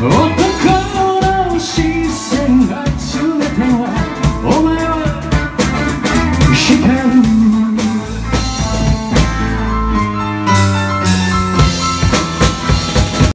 Oh,